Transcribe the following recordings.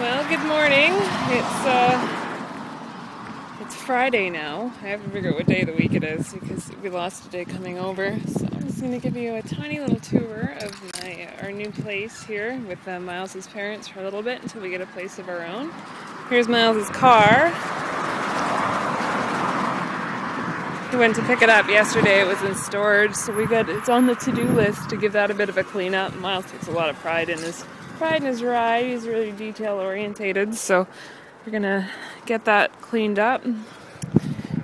Well, good morning. It's uh, it's Friday now. I have to figure out what day of the week it is because we lost a day coming over. So I'm just going to give you a tiny little tour of my our new place here with uh, Miles's parents for a little bit until we get a place of our own. Here's Miles's car. He went to pick it up yesterday. It was in storage, so we got it's on the to-do list to give that a bit of a cleanup. Miles takes a lot of pride in his pride in his ride. He's really detail orientated, so we're gonna get that cleaned up.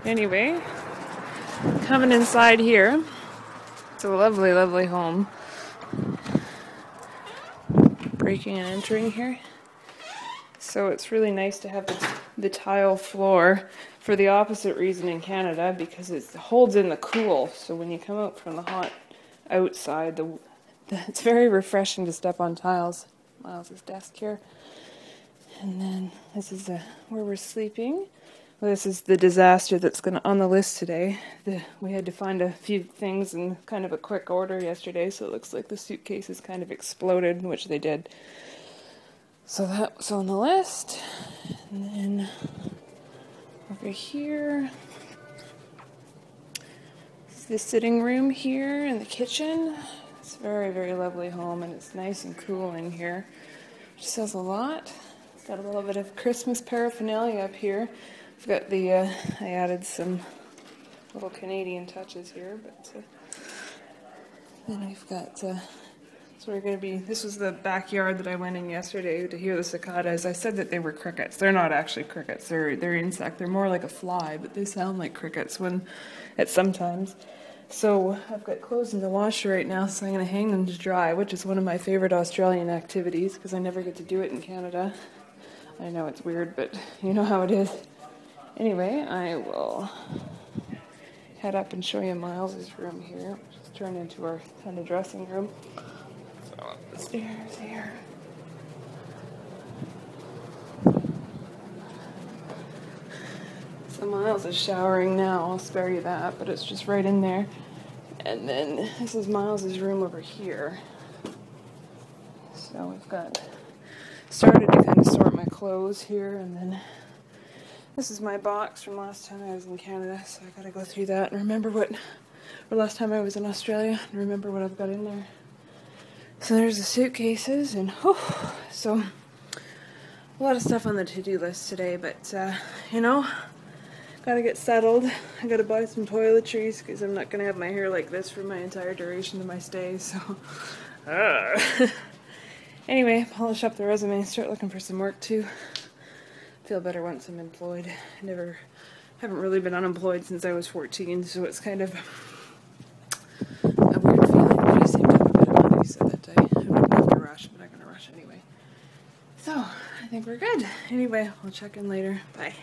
Anyway, coming inside here, it's a lovely, lovely home. Breaking and entering here. So it's really nice to have the, the tile floor for the opposite reason in Canada because it holds in the cool. So when you come out from the hot outside, the, the it's very refreshing to step on tiles. Miles's desk here. And then this is uh, where we're sleeping. Well, this is the disaster that's going on the list today. The, we had to find a few things in kind of a quick order yesterday, so it looks like the suitcases kind of exploded, which they did. So that was on the list. And then over here the sitting room here and the kitchen. Very, very lovely home, and it's nice and cool in here, which says a lot. Got a little bit of Christmas paraphernalia up here. I've got the, uh, I added some little Canadian touches here, but uh, then we've got, uh, so we're going to be, this was the backyard that I went in yesterday to hear the cicadas. I said that they were crickets. They're not actually crickets. They're, they're insect. They're more like a fly, but they sound like crickets when, at sometimes. So I've got clothes in the washer right now, so I'm going to hang them to dry, which is one of my favorite Australian activities because I never get to do it in Canada. I know it's weird, but you know how it is. Anyway, I will head up and show you Miles's room here, which is turned into our kind of dressing room. So up the stairs here. Miles is showering now. I'll spare you that, but it's just right in there. And then this is Miles's room over here. So we've got started to kind of sort my clothes here, and then this is my box from last time I was in Canada. So I gotta go through that and remember what, or last time I was in Australia, and remember what I've got in there. So there's the suitcases, and whew, so a lot of stuff on the to-do list today, but uh, you know, gotta get settled. I gotta buy some toiletries because I'm not gonna have my hair like this for my entire duration of my stay. So, uh. anyway, polish up the resume, start looking for some work too. Feel better once I'm employed. I never, haven't really been unemployed since I was 14, so it's kind of a weird feeling. But I seem to have a bit of money, so that I, I wouldn't have to rush, but I'm gonna rush anyway. So I think we're good. Anyway, I'll check in later. Bye.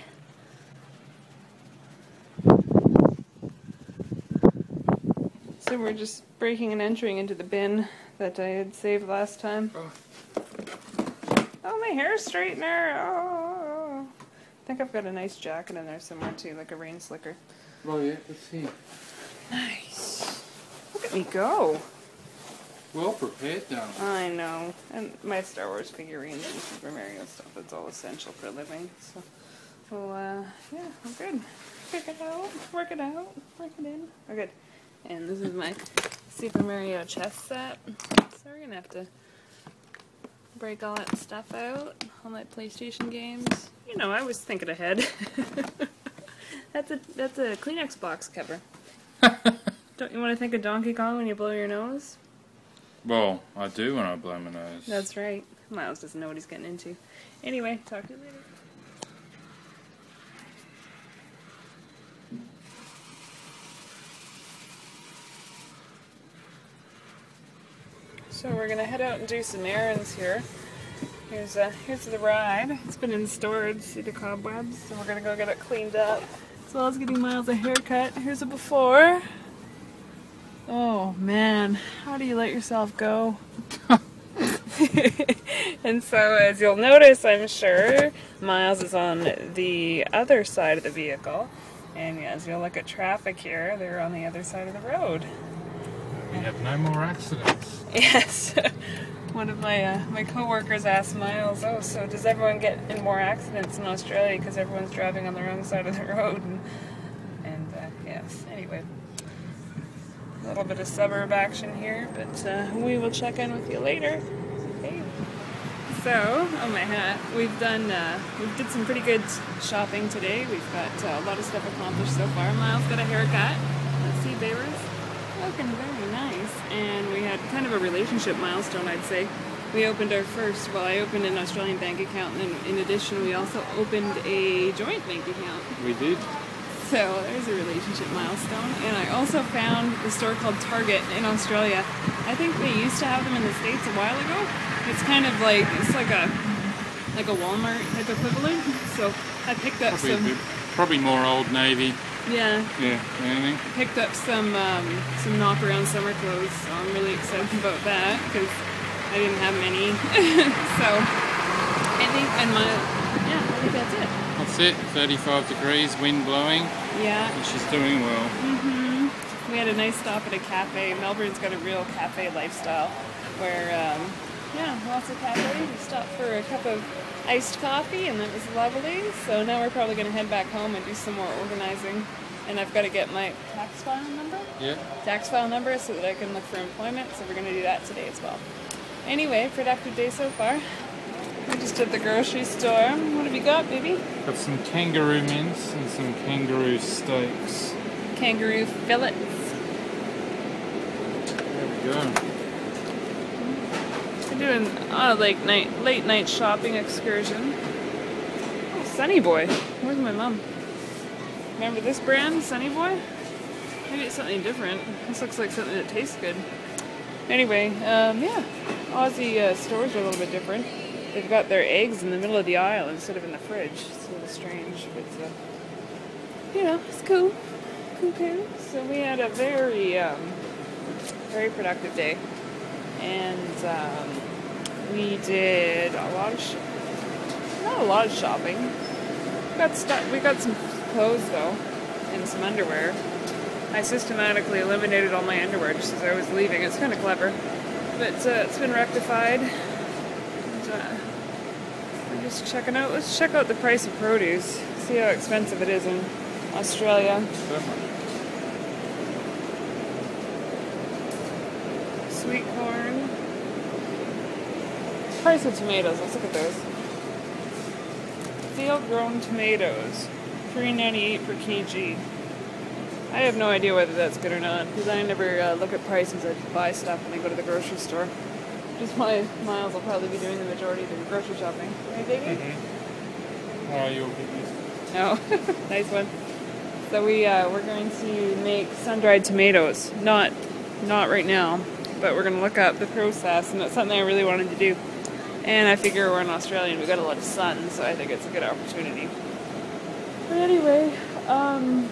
So we're just breaking and entering into the bin that I had saved last time. Oh, oh my hair straightener! Oh, I think I've got a nice jacket in there somewhere too, like a rain slicker. Oh yeah, let's see. Nice. Look at me go. Well prepared now. I know. And my Star Wars figurines and Super Mario stuff, that's all essential for living. So, well, uh, yeah, I'm good. Work it out, work it out, work it in. We're good. And this is my Super Mario chess set. So we're gonna have to break all that stuff out, all my PlayStation games. You know, I was thinking ahead. that's a that's a Kleenex box cover. Don't you want to think of Donkey Kong when you blow your nose? Well, I do when I blow my nose. That's right. Miles doesn't know what he's getting into. Anyway, talk to you later. So we're gonna head out and do some errands here. Here's uh, here's the ride. It's been in storage, see the cobwebs. So we're gonna go get it cleaned up. As well as getting Miles a haircut. Here's a before. Oh man, how do you let yourself go? and so as you'll notice, I'm sure, Miles is on the other side of the vehicle. And as you'll look at traffic here, they're on the other side of the road. We have no more accidents. Yes. one of my uh, my coworkers asked Miles, "Oh, so does everyone get in more accidents in Australia because everyone's driving on the wrong side of the road?" And, and uh, yes, anyway, a little bit of suburb action here, but uh, we will check in with you later. Hey. So, on my hat, we've done uh, we did some pretty good shopping today. We've got uh, a lot of stuff accomplished so far. Miles got a haircut. Let's see, Babers. Looking very nice. And we had kind of a relationship milestone, I'd say. We opened our first, well, I opened an Australian bank account, and in addition, we also opened a joint bank account. We did. So there's a relationship milestone. And I also found a store called Target in Australia. I think they used to have them in the States a while ago. It's kind of like, it's like a like a Walmart type equivalent. So I picked up Probably, some, probably more Old Navy. Yeah, Yeah, anything? picked up some um, some knock around summer clothes, so I'm really excited about that because I didn't have many. so I think and my yeah, I think that's it. That's it. 35 degrees, wind blowing, Yeah, and she's doing well. Mhm. we had a nice stop at a cafe. Melbourne's got a real cafe lifestyle where um, yeah, lots of cafes. We stopped for a cup of iced coffee and that was lovely. So now we're probably going to head back home and do some more organizing. And I've got to get my tax file number. Yeah. tax file number so that I can look for employment. So we're going to do that today as well. Anyway, productive day so far. We're just at the grocery store. What have you got, baby? Got some kangaroo mince and some kangaroo steaks. Kangaroo fillets. There we go. Doing a late night, late night shopping excursion. Oh, Sunny Boy. Where's my mom? Remember this brand, Sunny Boy? Maybe it's something different. This looks like something that tastes good. Anyway, um, yeah, Aussie uh, stores are a little bit different. They've got their eggs in the middle of the aisle instead of in the fridge. It's a little strange, but uh, you know, it's cool. Cool, cool. So we had a very, um, very productive day, and um, we did a lot of, sh- not a lot of shopping. We got stuff. We got some clothes though, and some underwear. I systematically eliminated all my underwear just as I was leaving. It's kind of clever, but uh, it's been rectified. And, uh, we're just checking out. Let's check out the price of produce. See how expensive it is in Australia. Price of tomatoes. Let's look at those. Field grown tomatoes, three ninety eight per kg. I have no idea whether that's good or not because I never uh, look at prices. I just buy stuff when I go to the grocery store. Just why Miles will probably be doing the majority of the grocery shopping. Right, baby? Oh, you'll get this. No, nice one. So we uh, we're going to make sun-dried tomatoes. Not not right now, but we're going to look up the process, and it's something I really wanted to do. And I figure we're in Australia and we got a lot of sun, so I think it's a good opportunity. But anyway, um,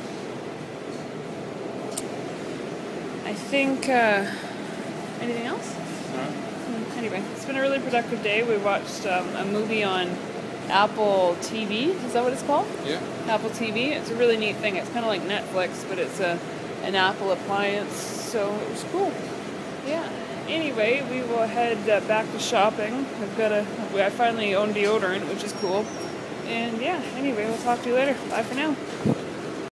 I think uh, anything else? No? Anyway, it's been a really productive day. We watched um, a movie on Apple TV. Is that what it's called? Yeah. Apple TV. It's a really neat thing. It's kind of like Netflix, but it's a an Apple appliance, so it was cool. Yeah. Anyway, we will head uh, back to shopping. I've got a. I finally own deodorant, which is cool. And yeah. Anyway, we'll talk to you later. Bye for now.